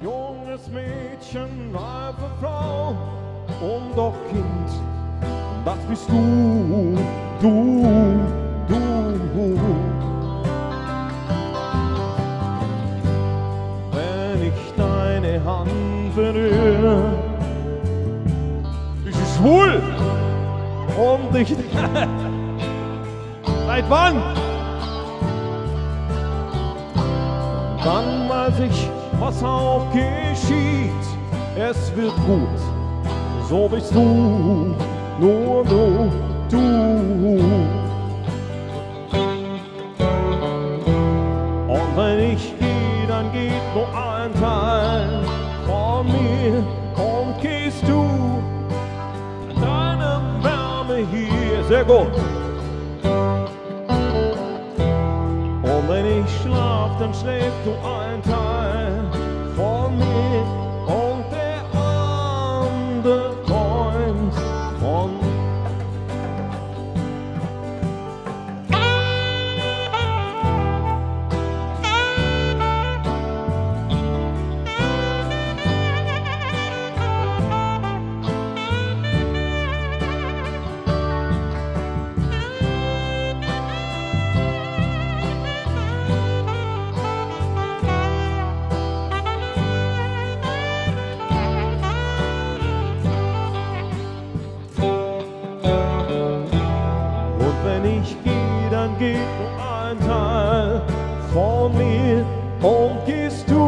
Junges Mädchen, reife Frau und doch Kind, das bist du, du, du. Wenn ich deine Hand berühre, bist du schwul und ich... Seit wann? Dann weiß ich, was auch geschieht, es wird gut, so bist du, nur du, du. Und wenn ich gehe, dann geht nur ein Teil von mir und gehst du, deine Wärme hier, sehr gut. Und wenn ich schlaf, dann schläft du ein Teil ich gehe, dann geht nur ein Teil von mir und gehst du,